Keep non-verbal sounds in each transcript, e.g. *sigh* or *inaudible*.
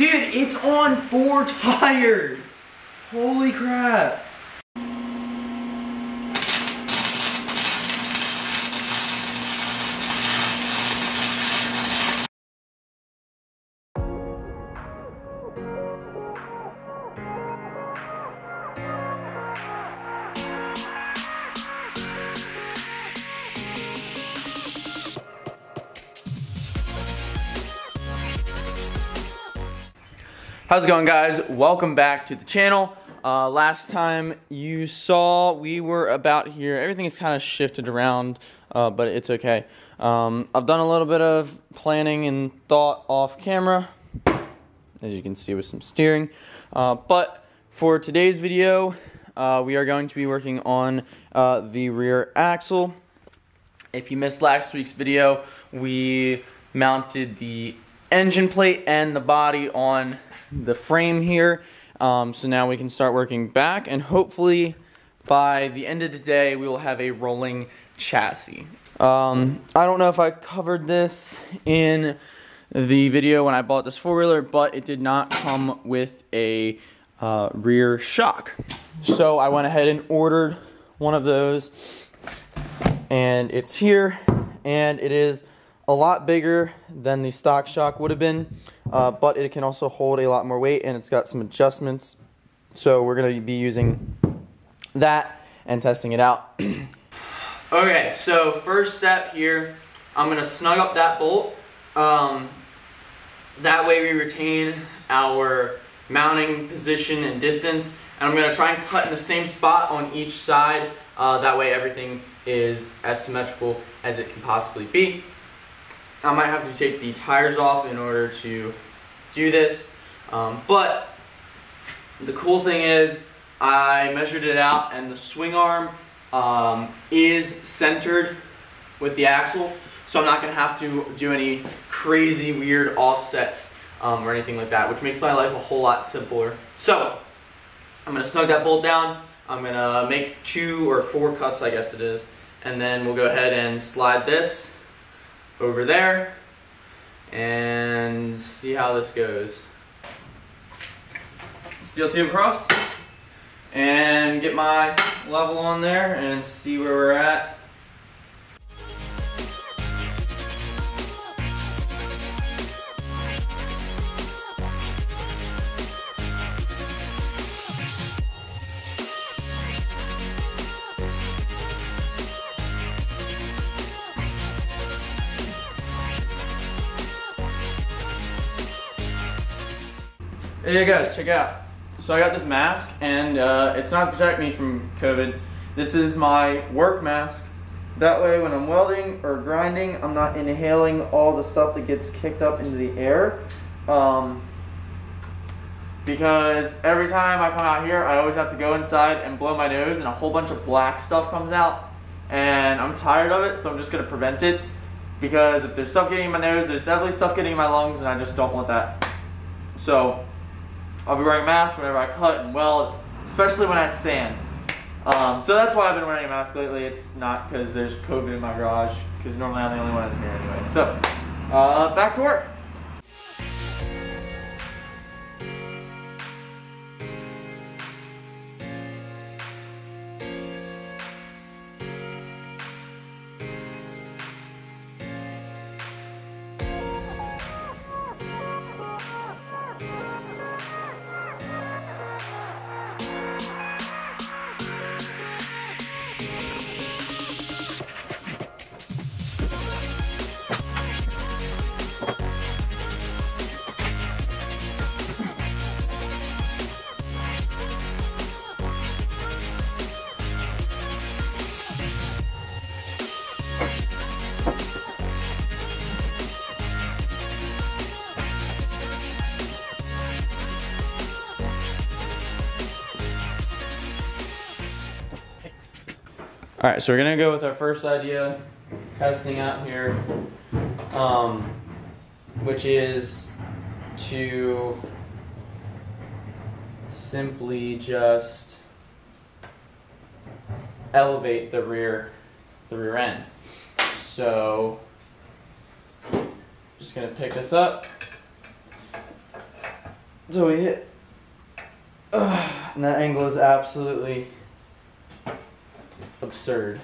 Dude, it's on four tires. Holy crap. How's it going guys? Welcome back to the channel. Uh, last time you saw we were about here. Everything is kind of shifted around, uh, but it's okay. Um, I've done a little bit of planning and thought off camera, as you can see with some steering. Uh, but for today's video, uh, we are going to be working on uh, the rear axle. If you missed last week's video, we mounted the engine plate and the body on the frame here. Um, so now we can start working back and hopefully by the end of the day we will have a rolling chassis. Um, I don't know if I covered this in the video when I bought this four-wheeler, but it did not come with a uh, rear shock. So I went ahead and ordered one of those and it's here and it is a lot bigger than the stock shock would have been, uh, but it can also hold a lot more weight and it's got some adjustments. So we're going to be using that and testing it out. *clears throat* okay, so first step here, I'm going to snug up that bolt. Um, that way we retain our mounting position and distance. And I'm going to try and cut in the same spot on each side. Uh, that way everything is as symmetrical as it can possibly be. I might have to take the tires off in order to do this. Um, but the cool thing is I measured it out and the swing arm um, is centered with the axle. So I'm not going to have to do any crazy weird offsets um, or anything like that, which makes my life a whole lot simpler. So I'm going to snug that bolt down. I'm going to make two or four cuts, I guess it is. And then we'll go ahead and slide this over there and see how this goes. Steel tube across and get my level on there and see where we're at. Hey guys, check it out. So I got this mask and uh, it's not to protect me from COVID. This is my work mask. That way when I'm welding or grinding, I'm not inhaling all the stuff that gets kicked up into the air. Um, because every time I come out here, I always have to go inside and blow my nose and a whole bunch of black stuff comes out. And I'm tired of it, so I'm just gonna prevent it. Because if there's stuff getting in my nose, there's definitely stuff getting in my lungs and I just don't want that. So I'll be wearing a mask whenever I cut and weld, especially when I sand. Um, so that's why I've been wearing a mask lately. It's not because there's COVID in my garage, because normally I'm the only one in here anyway. So, uh, back to work. All right, so we're gonna go with our first idea, testing out here, um, which is to simply just elevate the rear, the rear end. So, just gonna pick this up, So we hit, uh, *sighs* and that angle is absolutely absurd.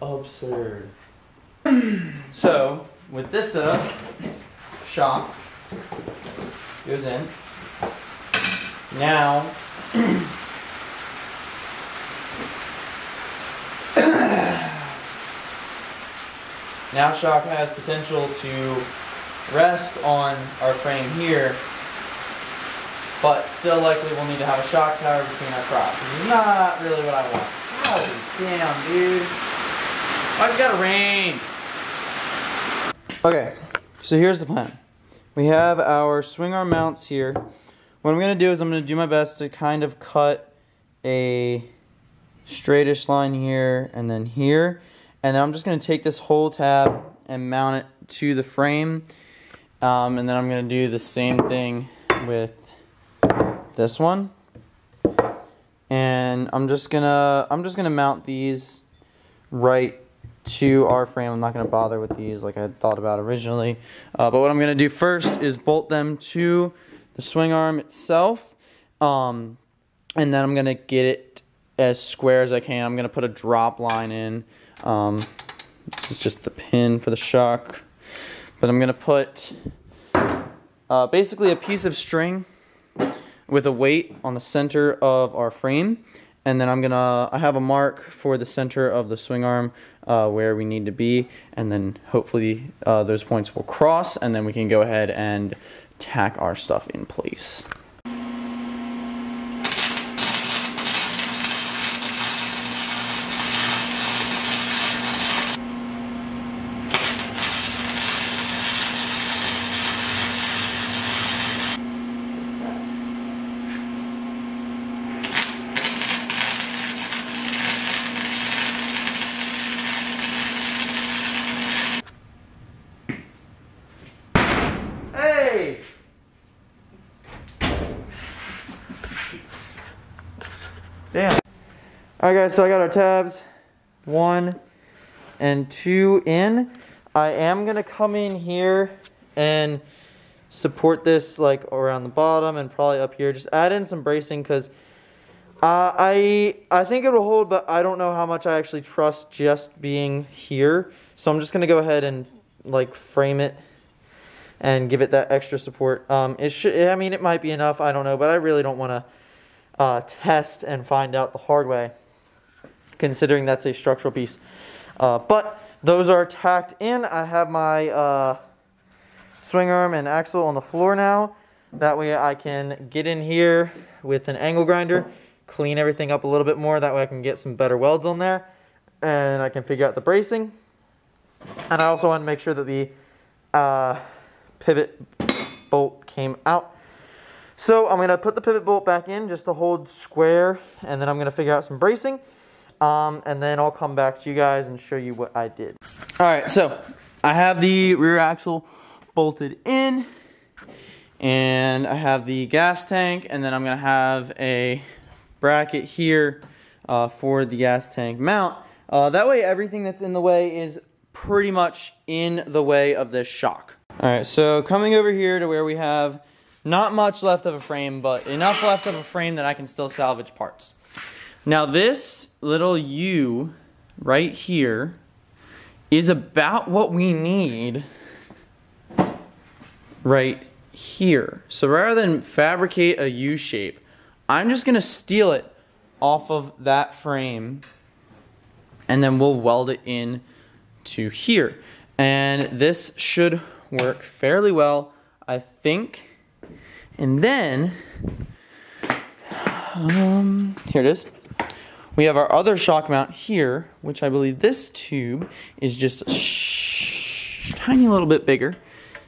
Absurd. *clears throat* so, with this uh, setup, shock goes in. Now, *clears throat* now shock has potential to rest on our frame here, but still likely we'll need to have a shock tower between our props. This is not really what I want. Holy damn, dude. Why's it gotta rain? Okay, so here's the plan. We have our swing arm mounts here. What I'm gonna do is I'm gonna do my best to kind of cut a straightish line here and then here. And then I'm just gonna take this whole tab and mount it to the frame. Um, and then I'm gonna do the same thing with this one. And I'm just gonna I'm just gonna mount these right to our frame. I'm not to bother with these like I had thought about originally. Uh, but what I'm to do first is bolt them to the swing arm itself. Um, and then I'm to get it as square as I can. I'm to put a drop line in. Um, this is just the pin for the shock. But I'm to put uh, basically a piece of string with a weight on the center of our frame and then I'm gonna I have a mark for the center of the swing arm uh, where we need to be and then hopefully uh, those points will cross and then we can go ahead and tack our stuff in place. Damn. Alright guys, so I got our tabs. One and two in. I am gonna come in here and support this like around the bottom and probably up here. Just add in some bracing because uh, I I think it'll hold, but I don't know how much I actually trust just being here. So I'm just gonna go ahead and like frame it and give it that extra support. Um, it should, I mean, it might be enough. I don't know, but I really don't want to uh, test and find out the hard way, considering that's a structural piece. Uh, but those are tacked in. I have my uh, swing arm and axle on the floor now. That way I can get in here with an angle grinder, clean everything up a little bit more. That way I can get some better welds on there, and I can figure out the bracing. And I also want to make sure that the uh, pivot bolt came out. So I'm to put the pivot bolt back in just to hold square and then I'm to figure out some bracing. Um, and then I'll come back to you guys and show you what I did. Alright, so I have the rear axle bolted in and I have the gas tank and then I'm to have a bracket here uh, for the gas tank mount. Uh, that way everything that's in the way is pretty much in the way of this shock. All right, so coming over here to where we have not much left of a frame, but enough left of a frame that I can still salvage parts. Now this little U right here is about what we need right here. So rather than fabricate a U shape, I'm just gonna steal it off of that frame and then we'll weld it in to here. And this should work fairly well, I think. And then, um, here it is. We have our other shock mount here, which I believe this tube is just a tiny little bit bigger.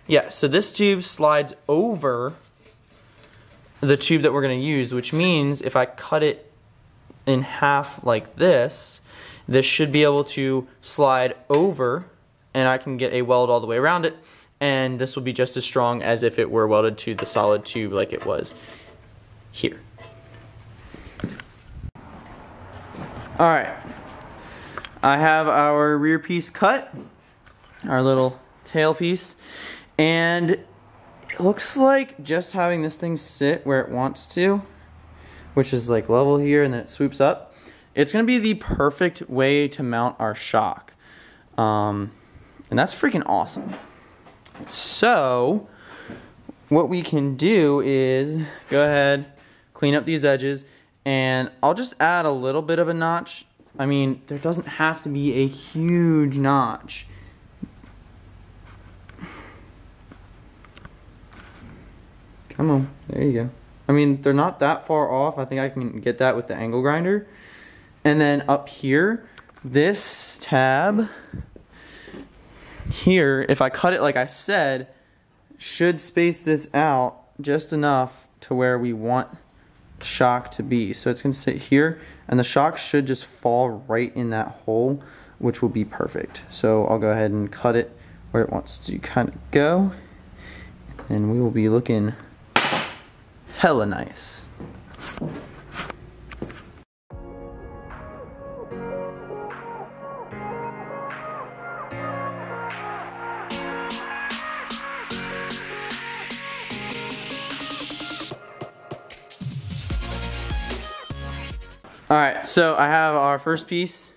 Yeah, so this tube slides over the tube that we're going to use, which means if I cut it in half like this, this should be able to slide over and I can get a weld all the way around it and this will be just as strong as if it were welded to the solid tube like it was here. All right, I have our rear piece cut, our little tail piece, and it looks like just having this thing sit where it wants to, which is like level here and then it swoops up, it's gonna be the perfect way to mount our shock. Um, and that's freaking awesome. So, what we can do is go ahead, clean up these edges, and I'll just add a little bit of a notch. I mean, there doesn't have to be a huge notch. Come on, there you go. I mean, they're not that far off. I think I can get that with the angle grinder. And then up here, this tab here, if I cut it like I said, should space this out just enough to where we want the shock to be. So it's gonna sit here and the shock should just fall right in that hole, which will be perfect. So I'll go ahead and cut it where it wants to kind of go. And we will be looking hella nice. All right, so I have our first piece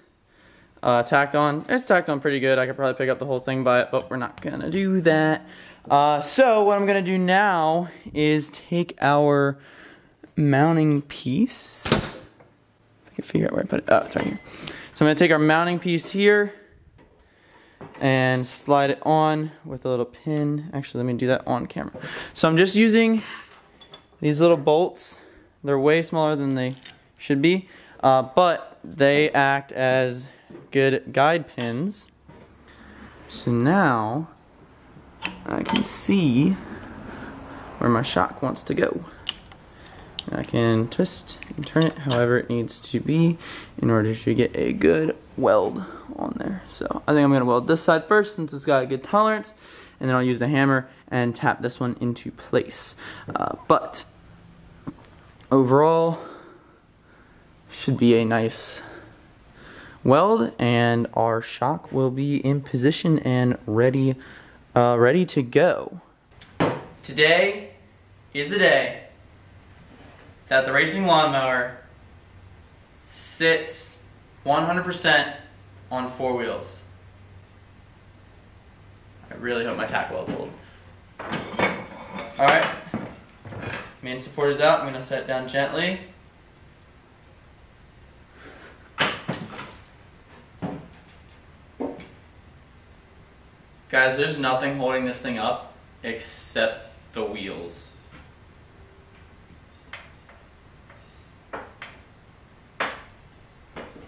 uh, tacked on. It's tacked on pretty good. I could probably pick up the whole thing by it, but we're not gonna do that. Uh, so what I'm gonna do now is take our mounting piece. If I can figure out where I put it. Oh, it's right here. So I'm gonna take our mounting piece here and slide it on with a little pin. Actually, let me do that on camera. So I'm just using these little bolts. They're way smaller than they should be, uh, but they act as good guide pins. So now I can see where my shock wants to go. I can twist and turn it however it needs to be in order to get a good weld on there. So I think I'm gonna weld this side first since it's got a good tolerance and then I'll use the hammer and tap this one into place. Uh, but overall, should be a nice weld and our shock will be in position and ready uh, ready to go. Today is the day that the racing lawnmower sits 100% on four wheels. I really hope my tack welds hold. Alright, main support is out, I'm to set it down gently. Guys, there's nothing holding this thing up except the wheels. So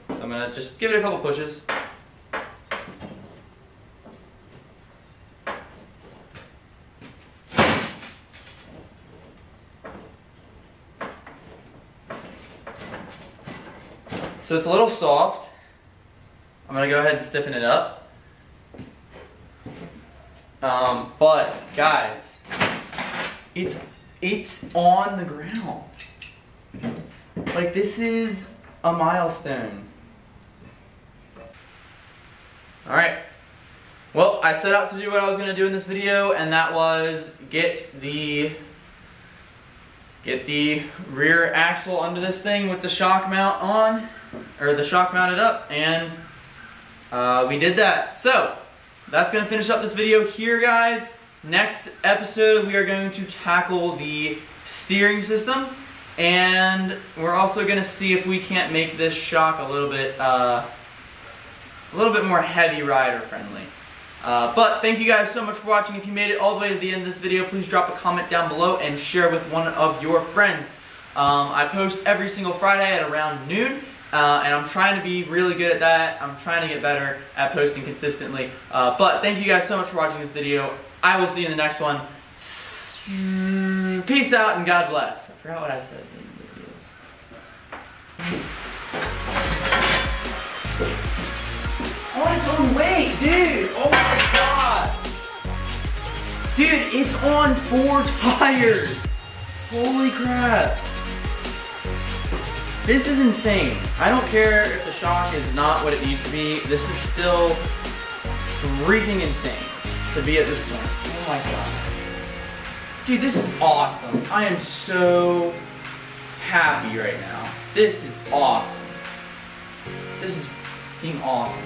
I'm gonna just give it a couple pushes. So it's a little soft. I'm gonna go ahead and stiffen it up. Um, but guys, it's it's on the ground. Like this is a milestone. All right. Well, I set out to do what I was gonna do in this video, and that was get the get the rear axle under this thing with the shock mount on, or the shock mounted up, and uh, we did that. So that's going to finish up this video here, guys. Next episode, we are going to tackle the steering system. And we're also going to see if we can't make this shock a little bit, uh, a little bit more heavy rider friendly. Uh, but thank you guys so much for watching. If you made it all the way to the end of this video, please drop a comment down below and share with one of your friends. Um, I post every single Friday at around noon. Uh, and I'm trying to be really good at that. I'm trying to get better at posting consistently. Uh, but thank you guys so much for watching this video. I will see you in the next one. Peace out and God bless. I forgot what I said On its own weight, dude. Oh my god. Dude, it's on four tires. Holy crap. This is insane. I don't care if the shock is not what it needs to be. This is still freaking insane to be at this point. Oh my god. Dude, this is awesome. I am so happy right now. This is awesome. This is being awesome.